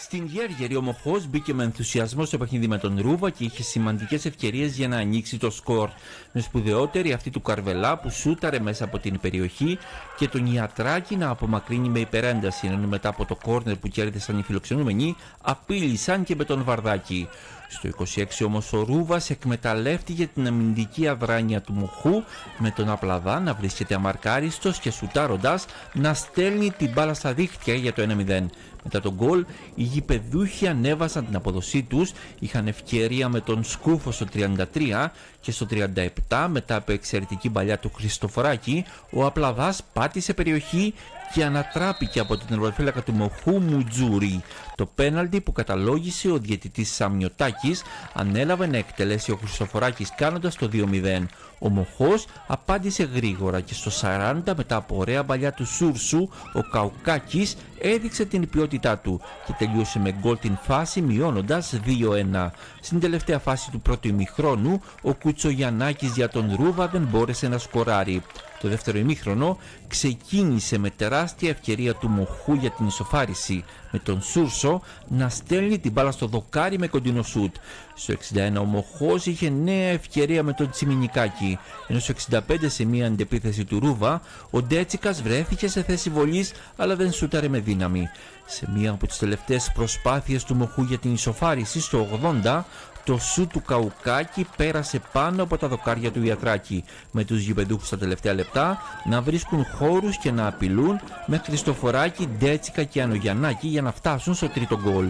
Στην Γέργερη ο Μοχός μπήκε με ενθουσιασμό στο παιχνίδι με τον Ρούβα και είχε σημαντικές ευκαιρίες για να ανοίξει το σκορ. Με σπουδαιότερη αυτή του Καρβελά που σούταρε μέσα από την περιοχή και τον Ιατράκη να απομακρύνει με υπερένταση ενώ μετά από το κόρνερ που κέρδισαν οι φιλοξενούμενοι απείλησαν και με τον Βαρδάκη. Στο 26 όμως ο Ρούβας εκμεταλλεύτηκε την αμυντική αδράνεια του Μοχού με τον Απλαδά να βρίσκεται αμαρκάριστος και σουτάροντας να στέλνει την μπάλα στα δίχτυα για το 1-0. Μετά τον γκολ, οι γηπεδούχοι ανέβασαν την αποδοσή τους, είχαν ευκαιρία με τον Σκούφο στο 33 και στο 37 μετά από εξαιρετική παλιά του Χριστοφοράκη, ο Απλαδάς πάτησε περιοχή και ανατράπηκε από την εργοφύλακα του Μοχού Μουτζούρι. Το πέναλτι που καταλόγησε ο διαιτητής Σαμιωτάκης ανέλαβε να εκτελέσει ο Χριστοφοράκης κάνοντας το 2-0. Ο Μοχός απάντησε γρήγορα και στο 40 μετά από ωραία παλιά του Σούρσου ο Καουκάκης έδειξε την ποιότητά του και τελείωσε με γκολ την φάση μειώνοντας 2-1. Στην τελευταία φάση του πρώτου ημιχρόνου ο Κουτσογιαννάκης για τον Ρούβα δεν μπόρεσε να σκοράρει. Το δεύτερο ημίχρονο ξεκίνησε με τεράστια ευκαιρία του Μοχού για την ισοφάριση με τον Σούρσο να στέλνει την μπάλα στο δοκάρι με κοντινό σουτ. Στο 61 ο Μοχός είχε νέα ευκαιρία με τον Τσιμινικάκη, ενώ στο 65 σε μια αντεπίθεση του Ρούβα ο Ντέτσικας βρέθηκε σε θέση βολής αλλά δεν σούταρε με δύναμη. Σε μία από τις τελευταίες προσπάθειες του Μοχού για την ισοφάριση στο 80 το σου του Καουκάκη πέρασε πάνω από τα δοκάρια του Ιατράκη, με τους γηπεδούχους στα τελευταία λεπτά να βρίσκουν χώρους και να απειλούν με Χριστοφοράκη, Ντέτσικα και Ανογιαννάκη για να φτάσουν στο τρίτο γκολ.